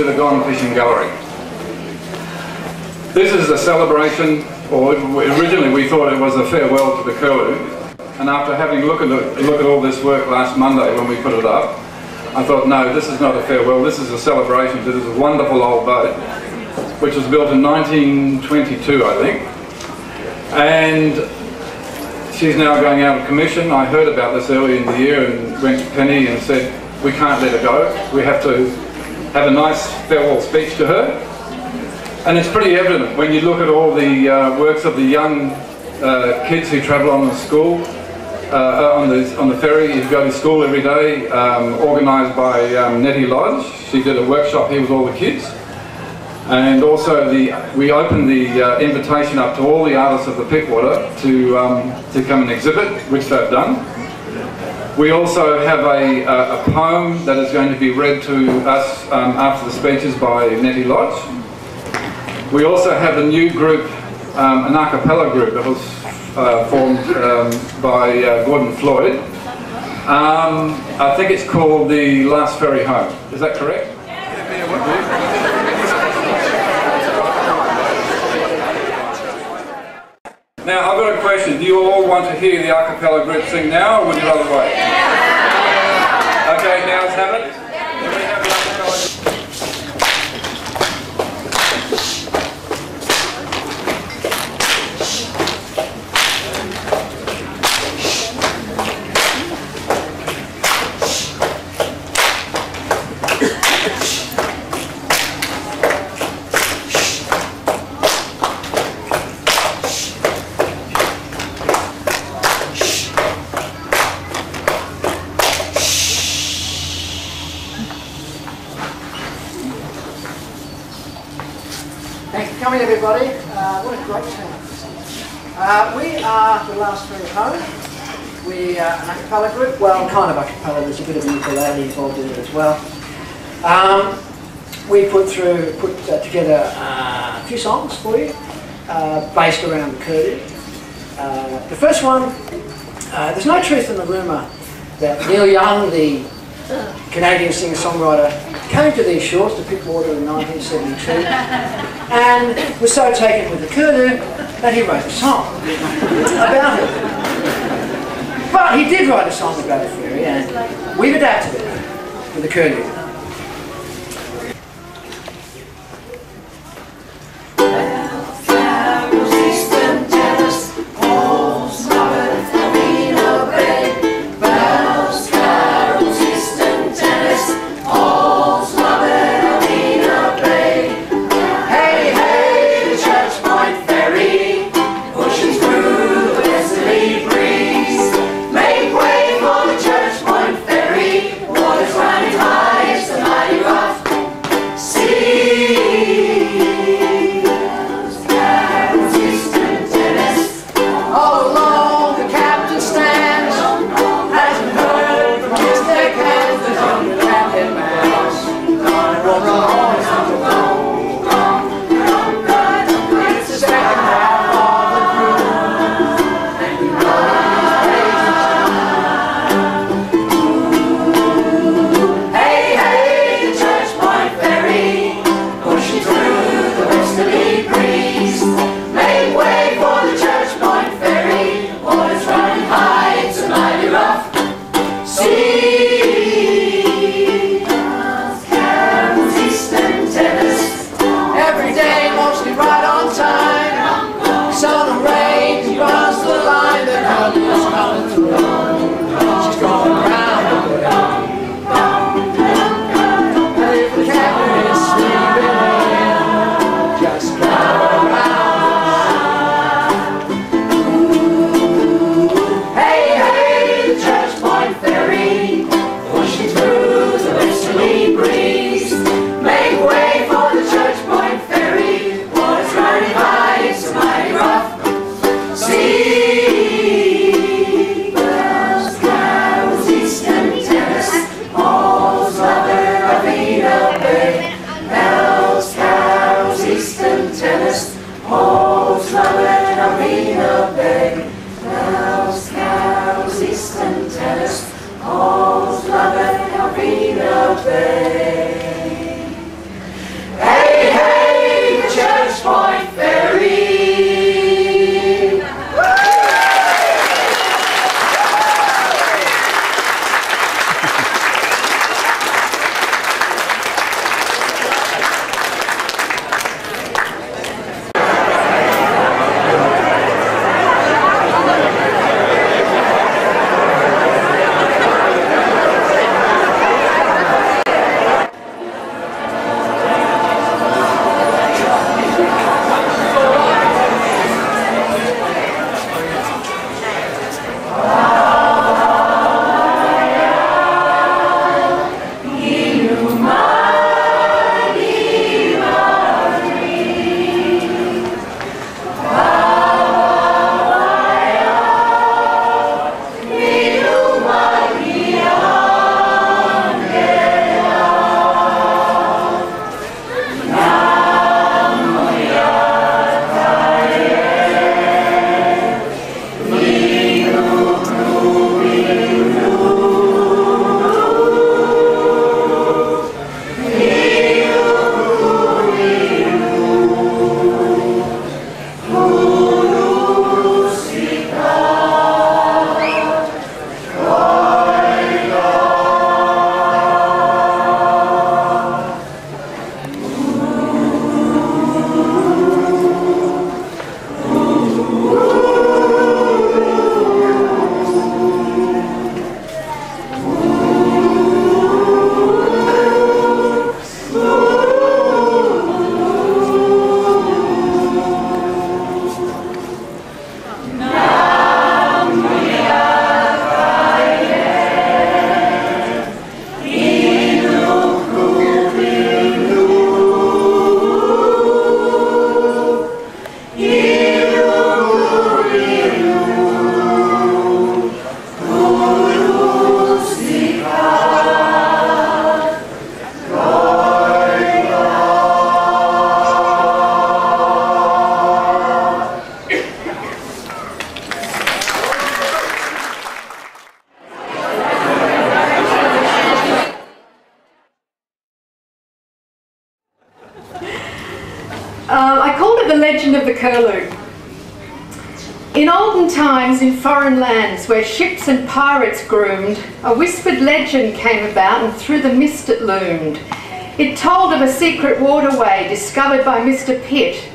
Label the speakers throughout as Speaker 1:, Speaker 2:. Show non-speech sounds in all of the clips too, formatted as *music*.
Speaker 1: to the Gone Fishing Gallery. This is a celebration, or originally we thought it was a farewell to the Curlew, and after having a look at, look at all this work last Monday when we put it up, I thought, no, this is not a farewell, this is a celebration this wonderful old boat, which was built in 1922, I think. And she's now going out of commission. I heard about this early in the year and went to Penny and said, we can't let her go. We have to have a nice farewell speech to her. And it's pretty evident when you look at all the uh, works of the young uh, kids who travel on the school, uh, on the on the ferry. You go to school every day, um, organised by um, Nettie Lodge. She did a workshop here with all the kids, and also the we opened the uh, invitation up to all the artists of the Pittwater to um, to come and exhibit, which they've done. We also have a, a, a, poem that is going to be read to us um, after the speeches by Nettie Lodge. We also have a new group, um, an a cappella group that was uh, formed um, by uh, Gordon Floyd. Um, I think it's called The Last Ferry Home. Is that correct? Now, I've got a question. Do you all want to hear the a cappella group sing now, or would you rather wait? Okay, now let's have it.
Speaker 2: Coming everybody. Uh, what a great team. Uh, we are the Last Ferry Home. We are an a cappella group. Well, kind of a cappella. There's a bit of ukulele involved in it as well. Um, we put through, put uh, together uh, a few songs for you, uh, based around. Uh, the first one, there's no truth in the rumour that Neil Young, the Canadian singer-songwriter, came to these shores to Pittwater in 1972 and was so taken with the Curlew that he wrote a song about it. But he did write a song about the ferry and we've adapted it for the Curlew.
Speaker 3: Times, in foreign lands where ships and pirates groomed, a whispered legend came about and through the mist it loomed. It told of a secret waterway discovered by Mr. Pitt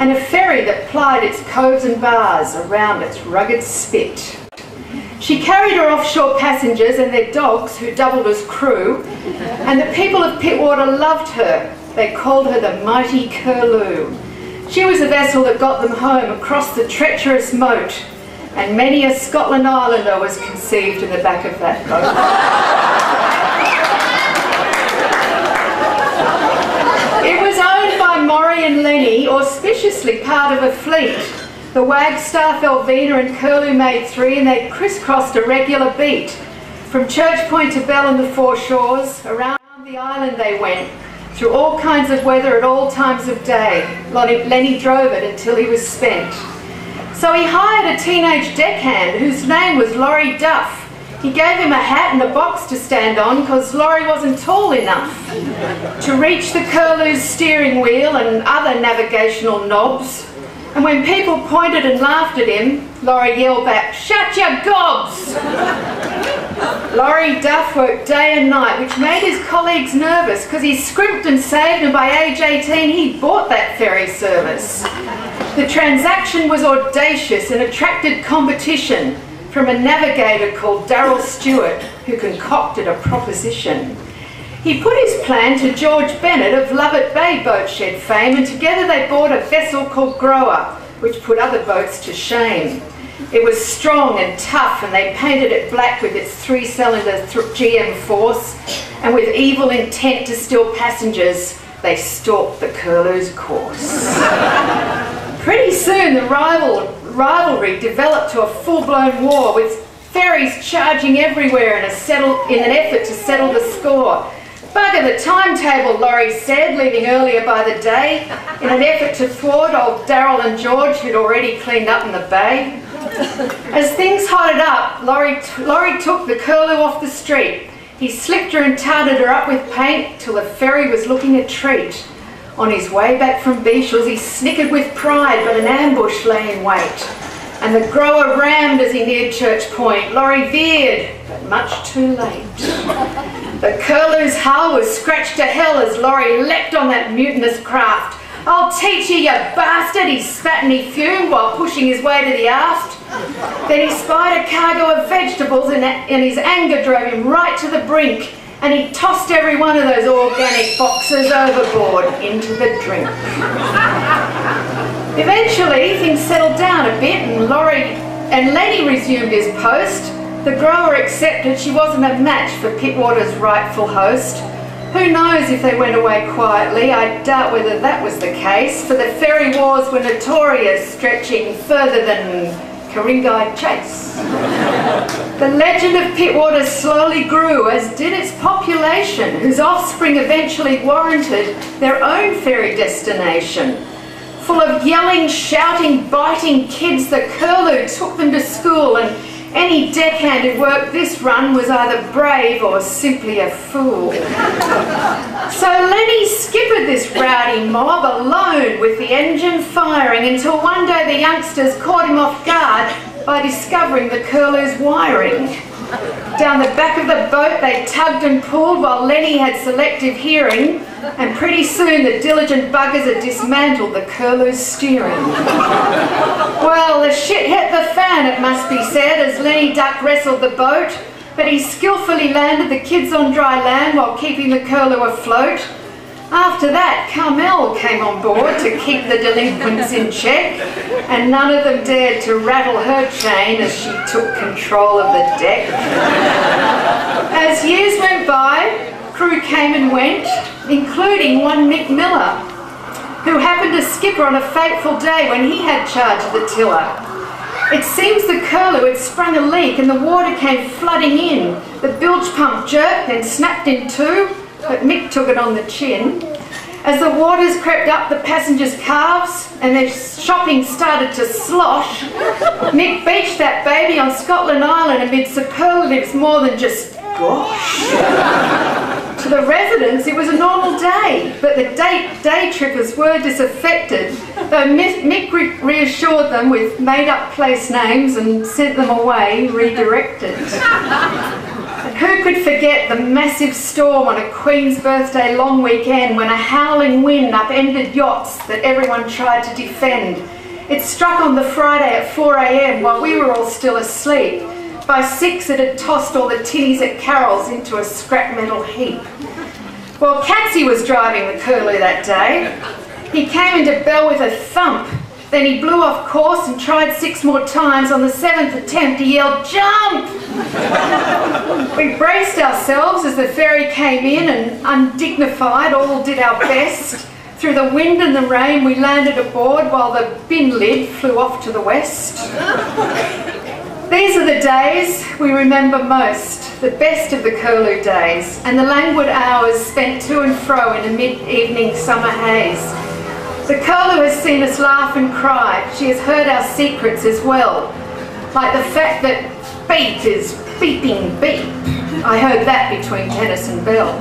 Speaker 3: and a ferry that plied its coves and bars around its rugged spit. She carried her offshore passengers and their dogs who doubled as crew, and the people of Pittwater loved her. They called her the Mighty Curlew. She was a vessel that got them home across the treacherous moat, and many a Scotland Islander was conceived in the back of that boat. it was owned by Maury and Lenny, auspiciously part of a fleet. The Wagstaff, Elvina and Curlew made three and they crisscrossed a regular beat. From Church Point to Bell and the Foreshores, around the island they went, through all kinds of weather at all times of day. Lenny drove it until he was spent. So he hired a teenage deckhand whose name was Laurie Duff. He gave him a hat and a box to stand on because Laurie wasn't tall enough to reach the Curlew's steering wheel and other navigational knobs. And when people pointed and laughed at him, Laurie yelled back, shut your gobs! Laurie Duff worked day and night, which made his colleagues nervous because he scrimped and saved and by age 18 he bought that ferry service. The transaction was audacious and attracted competition from a navigator called Darrell Stewart who concocted a proposition. He put his plan to George Bennett of Lovett Bay boatshed fame and together they bought a vessel called Grower, which put other boats to shame. It was strong and tough and they painted it black with its three-cylinder GM force and with evil intent to steal passengers, they stalked the Curlew's course. *laughs* Pretty soon the rival, rivalry developed to a full-blown war with ferries charging everywhere in, a settle, in an effort to settle the score. Bugger the timetable, Laurie said, leaving earlier by the day, in an effort to thwart old Darrell and George, who'd already cleaned up in the bay. As things hotted up, Laurie, Laurie took the curlew off the street. He slicked her and tarted her up with paint till the ferry was looking a treat. On his way back from Beeshalls, he snickered with pride, but an ambush lay in wait. And the grower rammed as he neared Church Point. Laurie veered, but much too late. The curlew's hull was scratched to hell as Laurie leapt on that mutinous craft. I'll teach you, you bastard, he spat and he fumed while pushing his way to the aft. Then he spied a cargo of vegetables and, and his anger drove him right to the brink and he tossed every one of those organic boxes overboard into the drink. Eventually, things settled down a bit and Laurie and Lenny resumed his post the grower accepted she wasn't a match for Pittwater's rightful host. Who knows if they went away quietly, I doubt whether that was the case, for the ferry wars were notorious, stretching further than Ku-ring-gai Chase. the legend of Pittwater slowly grew, as did its population, whose offspring eventually warranted their own fairy destination. Full of yelling, shouting, biting kids, the curlew took them to school and any deckhand who worked this run was either brave or simply a fool. so Lenny skippered this rowdy mob alone with the engine firing until one day the youngsters caught him off guard by discovering the curlew's wiring. Down the back of the boat they tugged and pulled while Lenny had selective hearing and pretty soon the diligent buggers had dismantled the curlew's steering. well, the shit hit the fan, it must be said, as Lenny Duck wrestled the boat, but he skillfully landed the kids on dry land while keeping the curlew afloat. After that, Carmel came on board to keep the delinquents in check, and none of them dared to rattle her chain as she took control of the deck. As years went by, crew came and went, including one Mick Miller, who happened to skipper on a fateful day when he had charge of the tiller. It seems the curlew had sprung a leak and the water came flooding in. The bilge pump jerked and snapped in two, but Mick took it on the chin. As the waters crept up the passengers' calves and their shopping started to slosh, Mick beached that baby on Scotland Island amid superlatives more than just gosh. to the residents, it was a normal day, but the day, day trippers were disaffected Though Mick reassured them with made up place names and sent them away redirected. The massive storm on a Queen's birthday long weekend when a howling wind upended yachts that everyone tried to defend? It struck on the Friday at 4am while we were all still asleep. By six, it had tossed all the tinnies at Carol's into a scrap metal heap. Well, Catsy was driving the Curlew that day. He came into Bell with a thump. Then he blew off course and tried six more times. On the seventh attempt, he yelled, Jump! we braced ourselves as the ferry came in and, undignified, all did our best. Through the wind and the rain, we landed aboard while the bin lid flew off to the west. These are the days we remember most, the best of the Curlew days, and the languid hours spent to and fro in a mid-evening summer haze. The Curlew has seen us laugh and cry. She has heard our secrets as well. Like the fact that beep is beeping beep. I heard that between Tennis and Bell.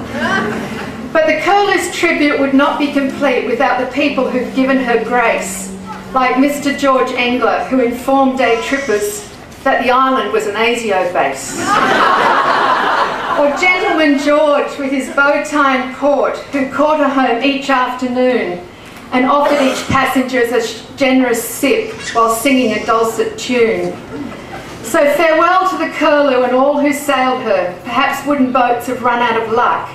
Speaker 3: But the Curlew's tribute would not be complete without the people who've given her grace, like Mr. George Engler, who informed day trippers that the island was an ASIO base. *laughs* or Gentleman George with his bow tie and court, who caught her home each afternoon and offered each passenger a generous sip while singing a dulcet tune. So farewell to the Curlew and all who sailed her. Perhaps wooden boats have run out of luck,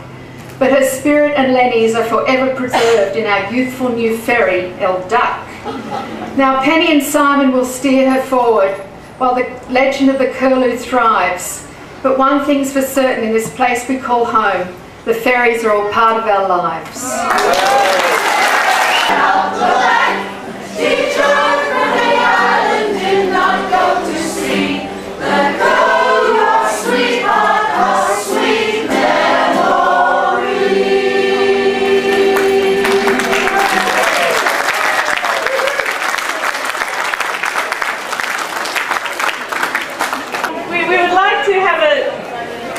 Speaker 3: but her spirit and Lenny's are forever preserved in our youthful new ferry, El Duck. Now Penny and Simon will steer her forward while the legend of the Curlew thrives. But one thing's for certain in this place we call home, the ferries are all part of our lives.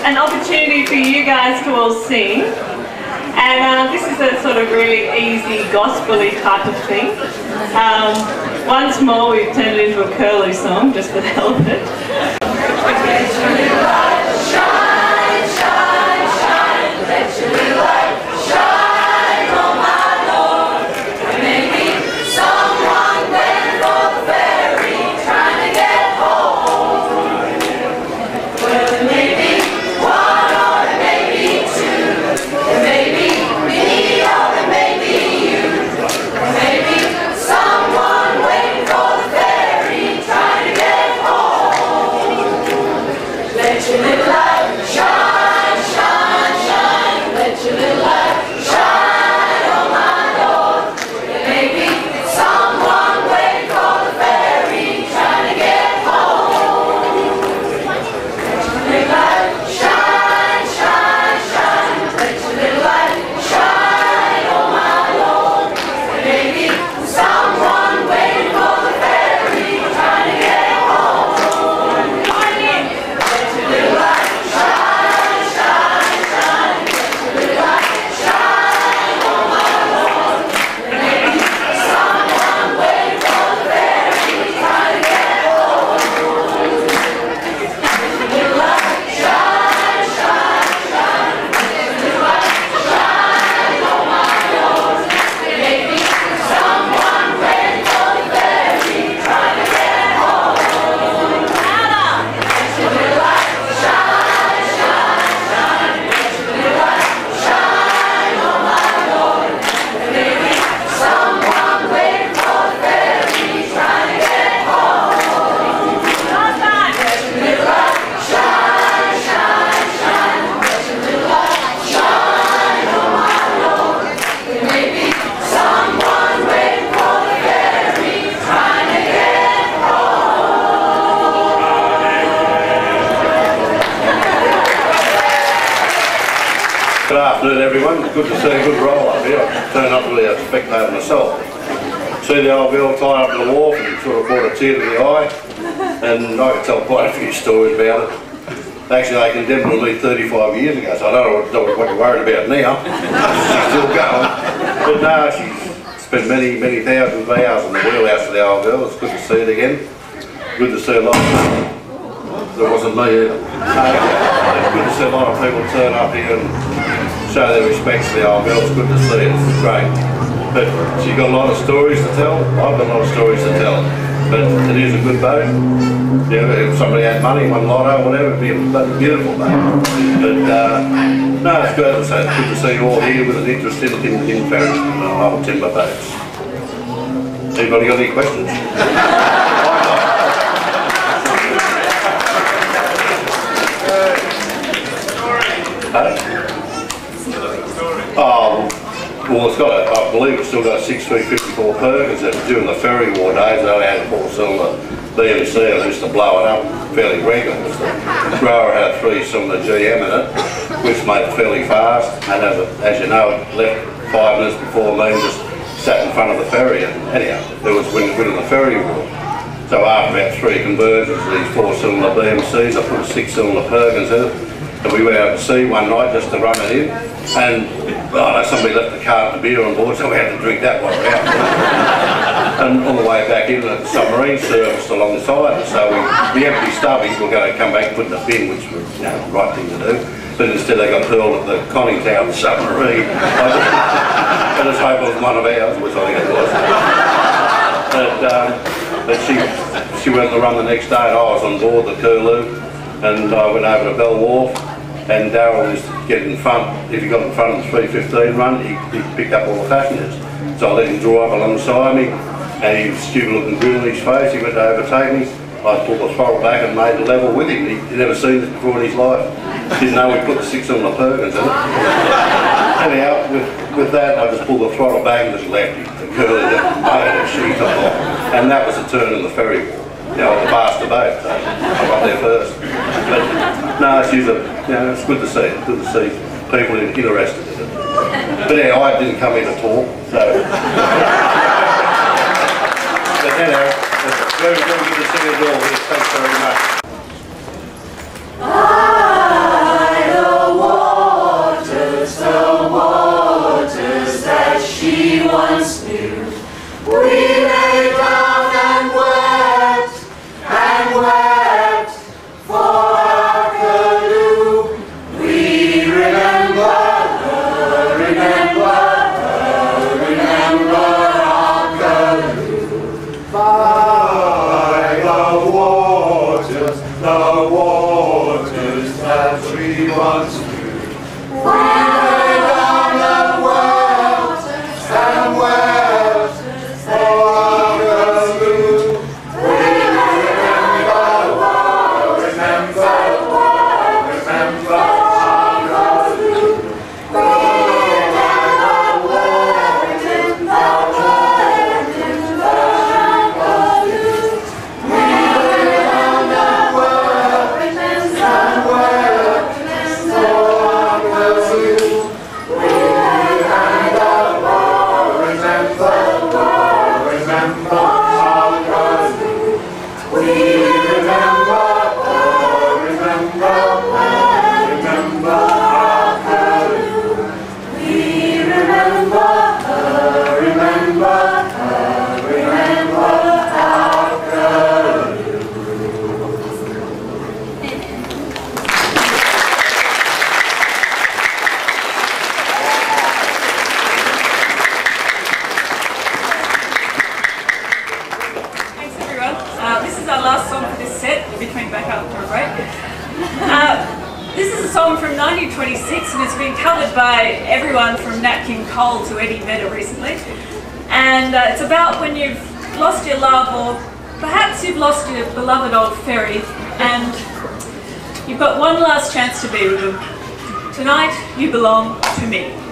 Speaker 4: An opportunity for you guys to all sing. And uh, this is a sort of really easy, gospelly type of thing. Um, once more, we've turned it into a Curlew song, just for the hell of it.
Speaker 5: Really a spectator myself. See the old girl tied up to the wharf and sort of brought a tear to the eye. And I could tell quite a few stories about it. Actually, they condemned her at least 35 years ago, so I don't know what, what you're worried about now. she's still going. But no, she's spent many, many thousands of hours in the wheelhouse of the old girl. It's good to see it again. Good to see lot of That wasn't me either. Good to see a lot of people turn up here and show their respects to the old girl. It's good to see it. It's great. But she's got a lot of stories to tell. I've got a lot of stories to tell. But it is a good boat. Yeah, if somebody had money, won lotto, whatever, it'd be a beautiful boat. But uh, no, it's good. It's good to see you all here with an interest in, in, in ferries and old timber boats. Anybody got any questions? Well, it's got a, I believe it's still got a 6354 Perkins. It was during the ferry war days, they had a four cylinder BMC and used to blow it up fairly regularly. The grower had a three cylinder GM in it, which made it fairly fast. And as, as you know, it left five minutes before me and just sat in front of the ferry. And anyhow, there was wind winning the ferry war. So after about three conversions of these four cylinder BMCs, I put a six cylinder Perkins in it. We went out to sea one night just to run it in. And oh, somebody left the carton of beer on board, so we had to drink that one out. and on the way back in, the submarine serviced alongside. So we, the empty stubbies were going to come back and put in the bin, which was you know, the right thing to do. But instead they got hurled at the conning tower of the submarine. I just hope it was one of ours, which I think it was. But, um, but she, she went the run the next day and I was on board the Curlew and I went over to Bell Wharf and Darrell used to get in front, if he got in front of the 315 run, he, he picked up all the passengers. So I let him drive alongside me and he was stupid looking grin on his face, he went to overtake me. I pulled the throttle back and made a level with him. He, he'd never seen this before in his life. Didn't know we put the six on the Perkins in it. Anyhow, with, with that, I just pulled the throttle back and just left him. The Curlew made a sheet off. And that was a turn in the ferry wall you know, the faster boat. So I got there first. But no, she's a, you know, it's good to see. Good to see people interested in it. But yeah, I didn't come in at all, so. but it's very, very good to see you all here. Thanks very much.
Speaker 4: By the waters, the waters that we once
Speaker 6: beloved old ferry and you've got one last chance to be with them. Tonight you belong to me.